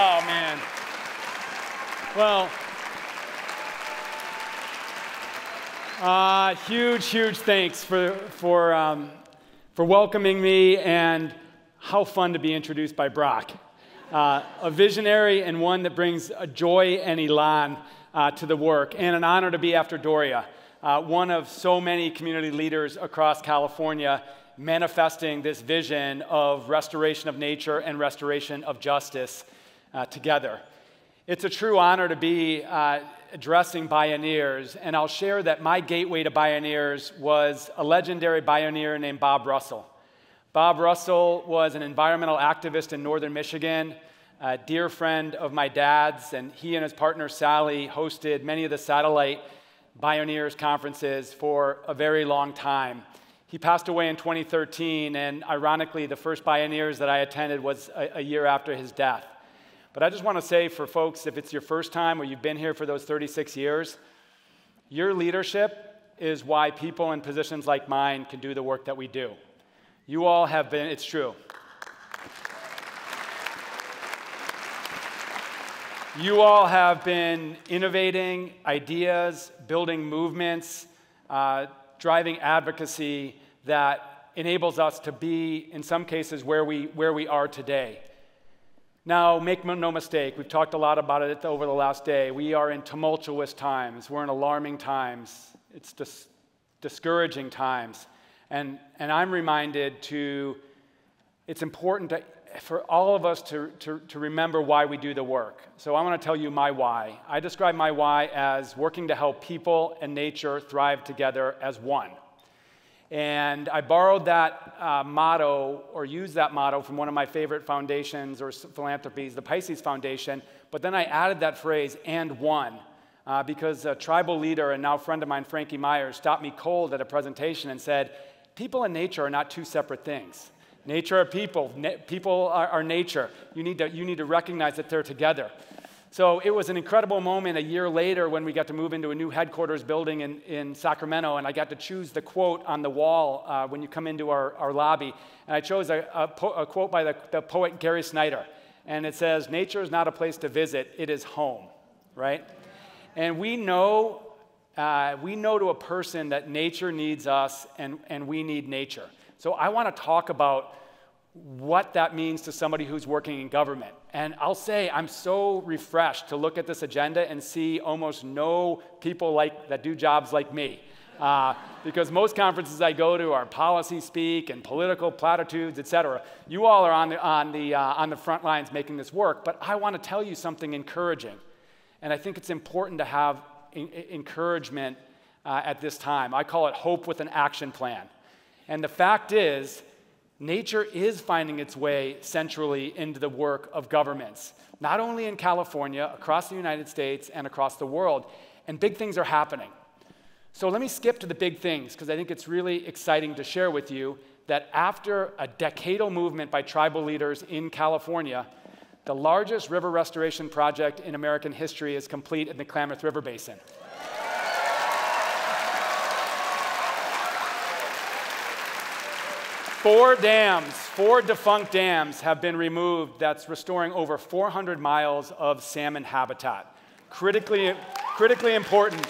Oh, man. Well, uh, huge, huge thanks for, for, um, for welcoming me and how fun to be introduced by Brock. Uh, a visionary and one that brings a joy and elan uh, to the work, and an honor to be after Doria, uh, one of so many community leaders across California manifesting this vision of restoration of nature and restoration of justice uh, together. It's a true honor to be uh, addressing Bioneers, and I'll share that my gateway to Bioneers was a legendary Bioneer named Bob Russell. Bob Russell was an environmental activist in northern Michigan, a dear friend of my dad's, and he and his partner Sally hosted many of the satellite Bioneers conferences for a very long time. He passed away in 2013, and ironically, the first Bioneers that I attended was a, a year after his death. But I just want to say for folks, if it's your first time or you've been here for those 36 years, your leadership is why people in positions like mine can do the work that we do. You all have been, it's true. You all have been innovating ideas, building movements, uh, driving advocacy that enables us to be, in some cases, where we, where we are today. Now, make no mistake, we've talked a lot about it over the last day. We are in tumultuous times, we're in alarming times, it's dis- discouraging times. And, and I'm reminded to, it's important to, for all of us to, to, to remember why we do the work. So I want to tell you my why. I describe my why as working to help people and nature thrive together as one. And I borrowed that uh, motto or used that motto from one of my favorite foundations or philanthropies, the Pisces Foundation. But then I added that phrase, and one, uh, because a tribal leader and now friend of mine, Frankie Myers, stopped me cold at a presentation and said, People and nature are not two separate things. Nature are people, Na- people are, are nature. You need, to, you need to recognize that they're together. So it was an incredible moment a year later when we got to move into a new headquarters building in, in Sacramento, and I got to choose the quote on the wall uh, when you come into our, our lobby. And I chose a, a, po- a quote by the, the poet Gary Snyder, and it says, Nature is not a place to visit, it is home, right? And we know uh, we know to a person that nature needs us and, and we need nature. So I want to talk about what that means to somebody who's working in government. And I'll say I'm so refreshed to look at this agenda and see almost no people like, that do jobs like me. Uh, because most conferences I go to are policy speak and political platitudes, et cetera. You all are on the, on, the, uh, on the front lines making this work, but I want to tell you something encouraging. And I think it's important to have encouragement uh, at this time. I call it hope with an action plan. And the fact is, nature is finding its way centrally into the work of governments, not only in California, across the United States, and across the world. And big things are happening. So let me skip to the big things because I think it's really exciting to share with you that after a decadal movement by tribal leaders in California, the largest river restoration project in American history is complete in the Klamath River Basin. Four dams, four defunct dams have been removed that's restoring over 400 miles of salmon habitat. Critically, critically important.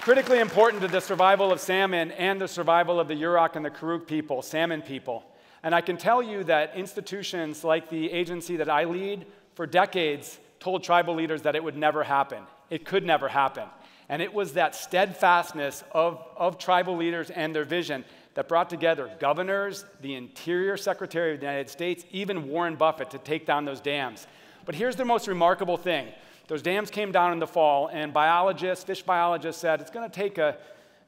Critically important to the survival of salmon and the survival of the Yurok and the Karuk people, salmon people. And I can tell you that institutions like the agency that I lead for decades told tribal leaders that it would never happen. It could never happen. And it was that steadfastness of, of tribal leaders and their vision that brought together governors, the Interior Secretary of the United States, even Warren Buffett to take down those dams. But here's the most remarkable thing those dams came down in the fall, and biologists, fish biologists said it's going to take a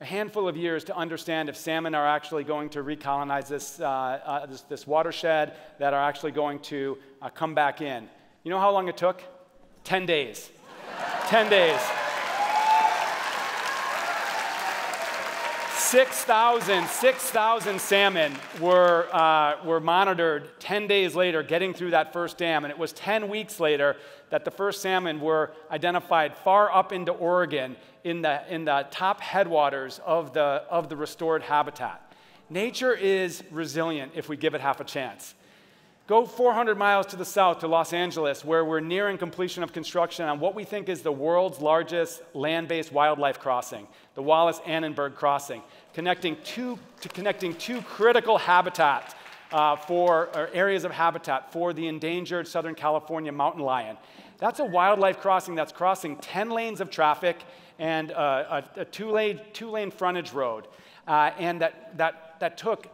a handful of years to understand if salmon are actually going to recolonize this, uh, uh, this, this, watershed, that are actually going to uh, come back in. You know how long it took? 10 days. 10 days. 6,000 6, salmon were, uh, were monitored 10 days later getting through that first dam, and it was 10 weeks later that the first salmon were identified far up into Oregon in the, in the top headwaters of the, of the restored habitat. Nature is resilient if we give it half a chance. Go 400 miles to the south to Los Angeles, where we're nearing completion of construction on what we think is the world's largest land based wildlife crossing, the Wallis Annenberg Crossing, connecting two, to connecting two critical habitats uh, for areas of habitat for the endangered Southern California mountain lion. That's a wildlife crossing that's crossing 10 lanes of traffic and uh, a, a two, lane, two lane frontage road. Uh, and that, that, that took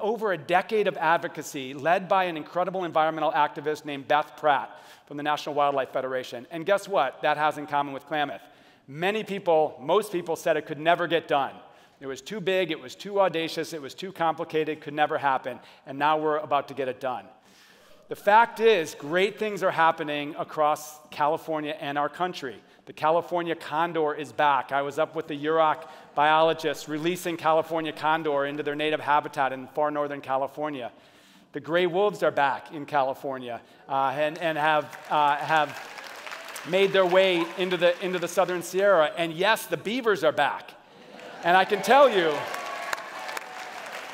over a decade of advocacy led by an incredible environmental activist named Beth Pratt from the National Wildlife Federation. And guess what? That has in common with Klamath. Many people, most people said it could never get done. It was too big, it was too audacious, it was too complicated, could never happen. And now we're about to get it done. The fact is, great things are happening across California and our country. The California condor is back. I was up with the Yurok biologists releasing California condor into their native habitat in far northern California. The gray wolves are back in California uh, and, and have, uh, have made their way into the, into the southern Sierra. And yes, the beavers are back. And I can tell you,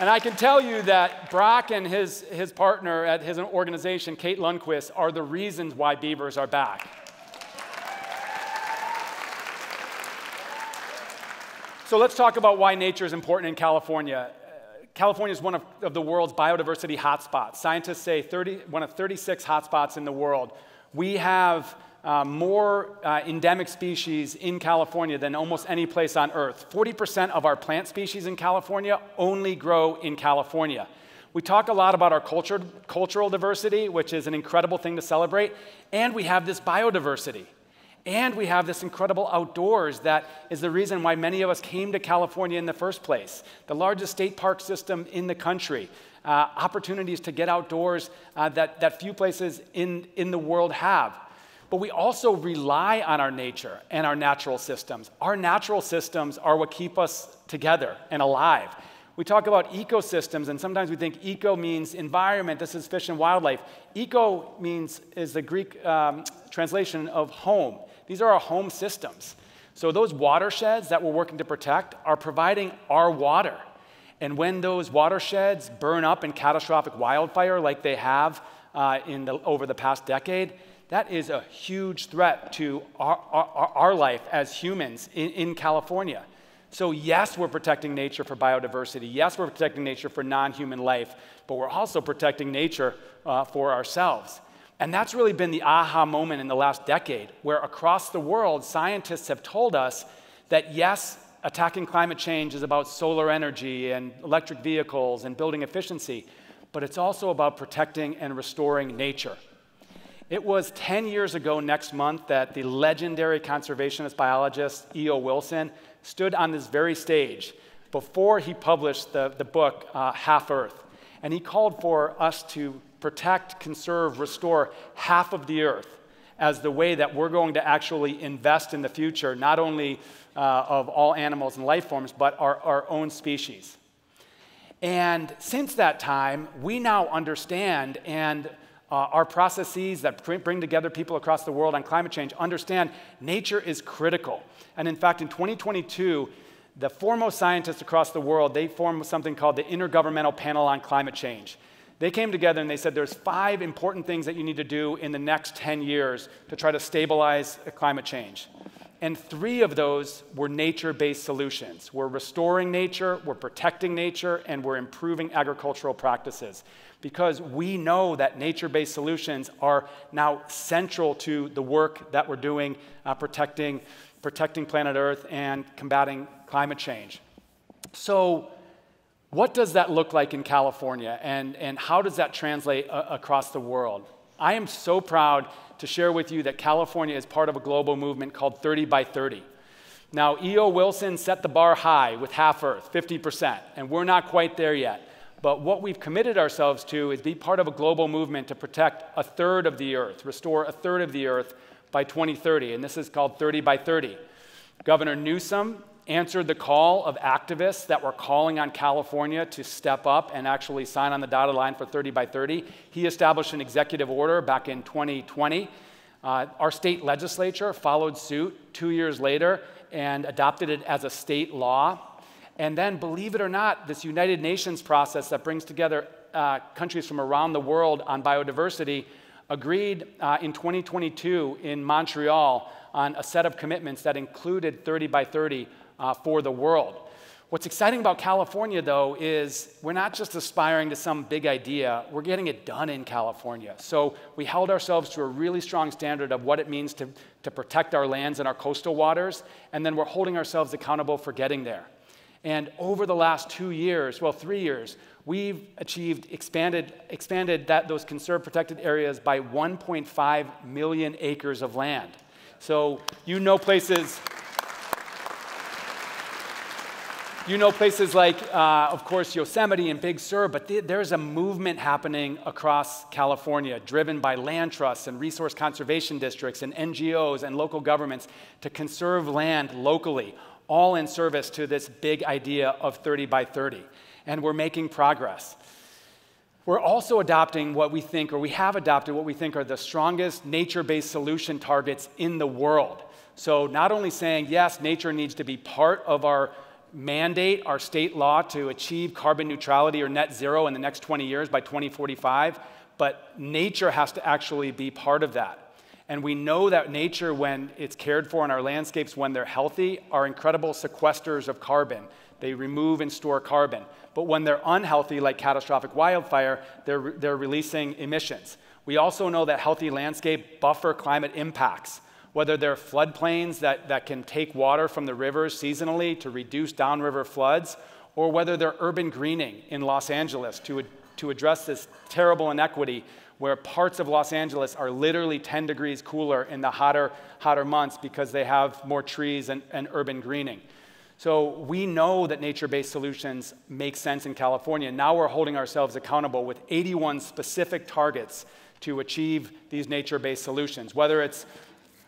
and I can tell you that Brock and his, his partner at his organization, Kate Lundquist, are the reasons why beavers are back. So let's talk about why nature is important in California. California is one of, of, the world's biodiversity hotspots. Scientists say 30, one of 36 hotspots in the world. We have uh, more uh, endemic species in California than almost any place on Earth. 40% of our plant species in California only grow in California. We talk a lot about our culture, cultural diversity, which is an incredible thing to celebrate, and we have this biodiversity. And we have this incredible outdoors that is the reason why many of us came to California in the first place. The largest state park system in the country, uh, opportunities to get outdoors uh, that, that few places in, in the world have. But we also rely on our nature and our natural systems. Our natural systems are what keep us together and alive. We talk about ecosystems, and sometimes we think eco means environment. This is fish and wildlife. Eco means is the Greek um, translation of home. These are our home systems. So those watersheds that we're working to protect are providing our water. And when those watersheds burn up in catastrophic wildfire like they have uh, in the, over the past decade, that is a huge threat to our, our, our life as humans in, in California. So, yes, we're protecting nature for biodiversity. Yes, we're protecting nature for non human life, but we're also protecting nature uh, for ourselves. And that's really been the aha moment in the last decade, where across the world, scientists have told us that yes, attacking climate change is about solar energy and electric vehicles and building efficiency, but it's also about protecting and restoring nature. It was 10 years ago next month that the legendary conservationist biologist E.O. Wilson stood on this very stage before he published the, the book uh, Half Earth. And he called for us to protect, conserve, restore half of the earth as the way that we're going to actually invest in the future, not only uh, of all animals and life forms, but our, our own species. And since that time, we now understand, and uh, our processes that bring together people across the world on climate change understand nature is critical. And in fact, in 2022, the foremost scientists across the world, they formed something called the Intergovernmental Panel on Climate Change. They came together and they said there's five important things that you need to do in the next 10 years to try to stabilize climate change. And three of those were nature based solutions. We're restoring nature, we're protecting nature, and we're improving agricultural practices. Because we know that nature based solutions are now central to the work that we're doing uh, protecting, protecting planet Earth and combating climate change. So, what does that look like in California, and, and how does that translate uh, across the world? I am so proud to share with you that California is part of a global movement called 30 by 30. Now, E.O. Wilson set the bar high with half Earth, 50%, and we're not quite there yet. But what we've committed ourselves to is be part of a global movement to protect a third of the Earth, restore a third of the Earth by 2030, and this is called 30 by 30. Governor Newsom answered the call of activists that were calling on California to step up and actually sign on the dotted line for 30 by 30. He established an executive order back in 2020. Uh, our state legislature followed suit two years later and adopted it as a state law. And then, believe it or not, this United Nations process that brings together uh, countries from around the world on biodiversity, agreed uh, in 2022 in Montreal on a set of commitments that included 30 by 30 uh, for the world. What's exciting about California, though, is we're not just aspiring to some big idea, we're getting it done in California. So we held ourselves to a really strong standard of what it means to, to protect our lands and our coastal waters, and then we're holding ourselves accountable for getting there. And over the last two years, well, three years, we've achieved expanded, expanded that, those conserved protected areas by 1.5 million acres of land. So you know places You know places like, uh, of course, Yosemite and Big Sur, but th there's a movement happening across California driven by land trusts and resource conservation districts and NGOs and local governments to conserve land locally, all in service to this big idea of 30 by 30. And we're making progress. We're also adopting what we think, or we have adopted what we think are the strongest nature based solution targets in the world. So, not only saying, yes, nature needs to be part of our mandate our state law to achieve carbon neutrality or net zero in the next 20 years by 2045, but nature has to actually be part of that. And we know that nature, when it's cared for in our landscapes, when they're healthy, are incredible sequesters of carbon. They remove and store carbon. But when they're unhealthy, like catastrophic wildfire, they're, they're releasing emissions. We also know that healthy landscape buffer climate impacts whether they're floodplains that, that can take water from the rivers seasonally to reduce downriver floods, or whether they're urban greening in Los Angeles to, to address this terrible inequity where parts of Los Angeles are literally 10 degrees cooler in the hotter, hotter months because they have more trees and, and urban greening. So we know that nature-based solutions make sense in California. Now we're holding ourselves accountable with 81 specific targets to achieve these nature-based solutions, whether it's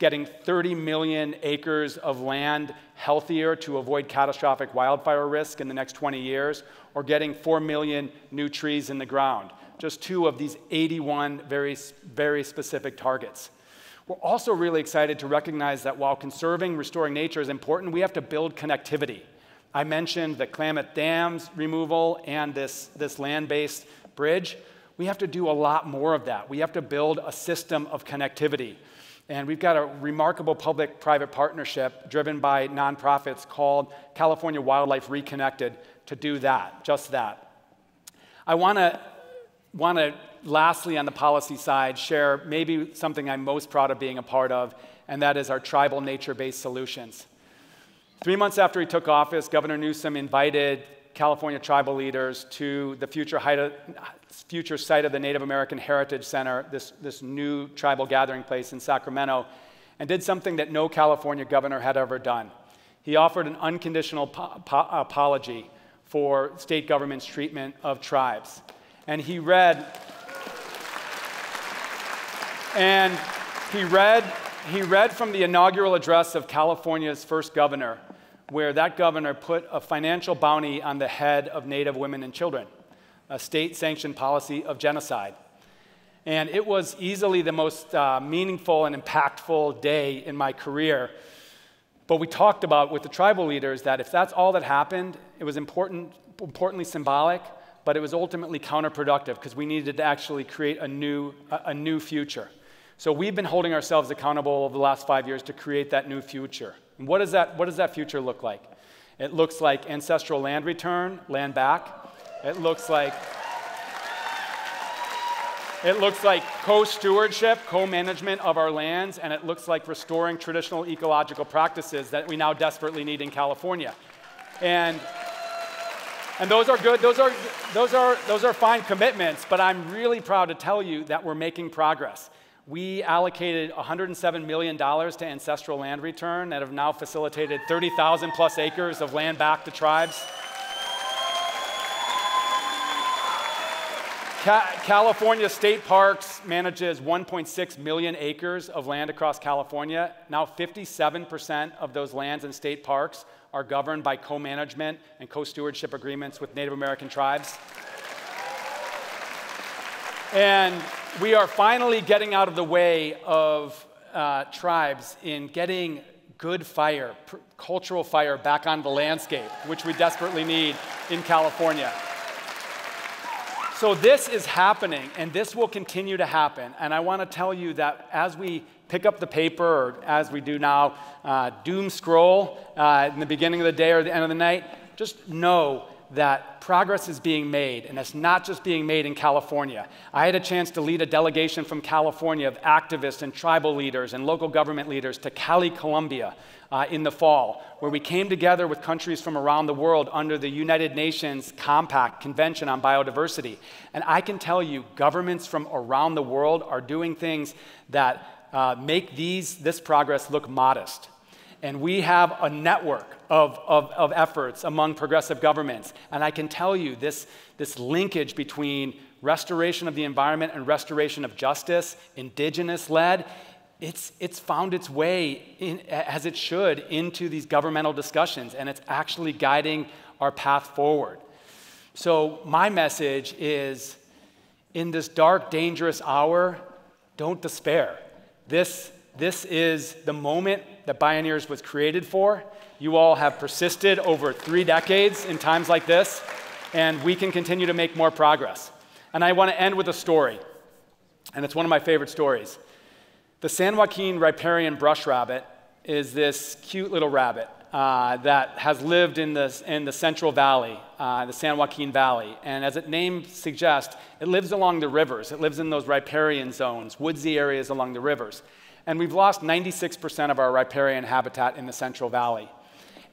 getting 30 million acres of land healthier to avoid catastrophic wildfire risk in the next 20 years, or getting 4 million new trees in the ground. Just two of these 81 very, very specific targets. We're also really excited to recognize that while conserving, restoring nature is important, we have to build connectivity. I mentioned the Klamath Dams removal and this, this land based bridge. We have to do a lot more of that. We have to build a system of connectivity. And we've got a remarkable public private partnership driven by nonprofits called California Wildlife Reconnected to do that, just that. I want to want to lastly on the policy side share maybe something I'm most proud of being a part of, and that is our tribal nature-based solutions. Three months after he took office, Governor Newsom invited California tribal leaders to the future, future site of the Native American Heritage Center, this, this new tribal gathering place in Sacramento, and did something that no California governor had ever done. He offered an unconditional apology for state government's treatment of tribes. And he read, and he read, he read from the inaugural address of California's first governor, where that governor put a financial bounty on the head of Native women and children, a state sanctioned policy of genocide. And it was easily the most uh, meaningful and impactful day in my career. But we talked about with the tribal leaders that if that's all that happened, it was important, importantly symbolic, but it was ultimately counterproductive because we needed to actually create a new, a, a new future. So we've been holding ourselves accountable over the last five years to create that new future. And what does that, what does that future look like? It looks like ancestral land return, land back. It looks like it looks like co-stewardship, co-management of our lands, and it looks like restoring traditional ecological practices that we now desperately need in California. And and those are good, those are, those, are, those are fine commitments, but I'm really proud to tell you that we're making progress. We allocated $107 million to ancestral land return that have now facilitated 30,000 plus acres of land back to tribes. Ca California State Parks manages 1.6 million acres of land across California. Now 57% of those lands in state parks are governed by co-management and co-stewardship agreements with Native American tribes. And we are finally getting out of the way of uh, tribes in getting good fire, cultural fire back on the landscape, which we desperately need in California. So this is happening, and this will continue to happen. And I want to tell you that as we pick up the paper, or as we do now, uh, doom scroll uh, in the beginning of the day or the end of the night, just know that progress is being made, and it's not just being made in California. I had a chance to lead a delegation from California of activists and tribal leaders and local government leaders to Cali, Colombia uh, in the fall, where we came together with countries from around the world under the United Nations Compact Convention on Biodiversity. And I can tell you, governments from around the world are doing things that uh, make these, this progress look modest. And we have a network of, of, of efforts among progressive governments. And I can tell you this, this linkage between restoration of the environment and restoration of justice, indigenous led, it's, it's found its way, in, as it should, into these governmental discussions, and it's actually guiding our path forward. So, my message is in this dark, dangerous hour, don't despair. This, this is the moment that Bioneers was created for. You all have persisted over three decades in times like this, and we can continue to make more progress. And I want to end with a story, and it's one of my favorite stories. The San Joaquin riparian brush rabbit is this cute little rabbit uh, that has lived in the, in the Central Valley, uh, the San Joaquin Valley. And as its name suggests, it lives along the rivers. It lives in those riparian zones, woodsy areas along the rivers. And we've lost 96% of our riparian habitat in the Central Valley.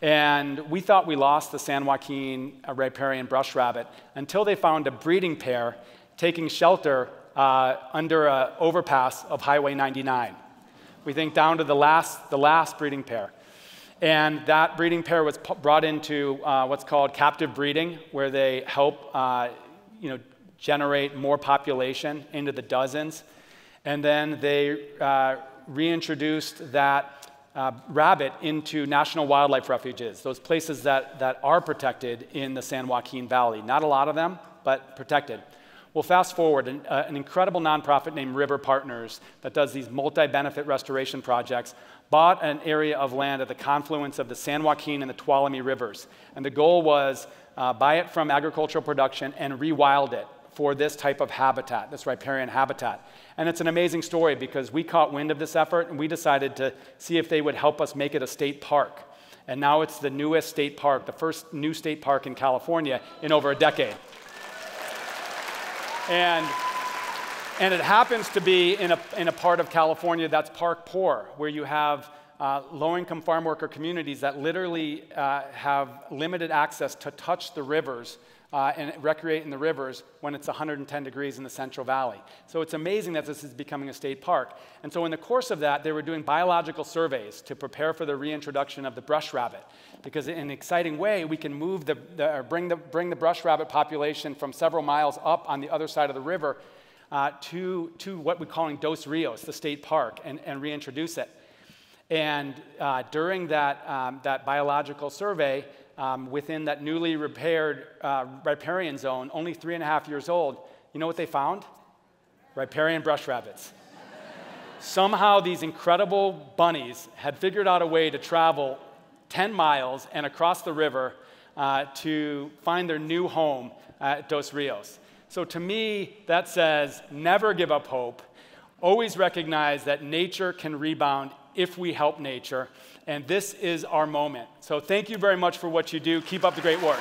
And we thought we lost the San Joaquin uh, riparian brush rabbit until they found a breeding pair taking shelter uh, under an overpass of Highway 99. We think down to the last, the last breeding pair. And that breeding pair was brought into uh, what's called captive breeding, where they help uh, you know, generate more population into the dozens. And then they uh, reintroduced that uh, rabbit into national wildlife refuges, those places that, that are protected in the San Joaquin Valley. Not a lot of them, but protected. Well, fast forward, an, uh, an incredible nonprofit named River Partners that does these multi benefit restoration projects bought an area of land at the confluence of the San Joaquin and the Tuolumne rivers. And the goal was uh, buy it from agricultural production and rewild it for this type of habitat, this riparian habitat. And it's an amazing story because we caught wind of this effort and we decided to see if they would help us make it a state park. And now it's the newest state park, the first new state park in California in over a decade. And, and it happens to be in a, in a part of California that's park poor, where you have uh, low income farm worker communities that literally uh, have limited access to touch the rivers uh, and recreate in the rivers when it's 110 degrees in the Central Valley. So it's amazing that this is becoming a state park. And so, in the course of that, they were doing biological surveys to prepare for the reintroduction of the brush rabbit. Because in an exciting way, we can move the, the or bring, the, bring the brush rabbit population from several miles up on the other side of the river uh, to, to what we're calling Dos Rios, the state park, and, and reintroduce it. And uh, during that, um, that biological survey, um, within that newly repaired uh, riparian zone, only three and a half years old, you know what they found? Riparian brush rabbits. Somehow, these incredible bunnies had figured out a way to travel 10 miles and across the river uh, to find their new home at Dos Rios. So, to me, that says never give up hope. Always recognize that nature can rebound if we help nature and this is our moment. So thank you very much for what you do. Keep up the great work.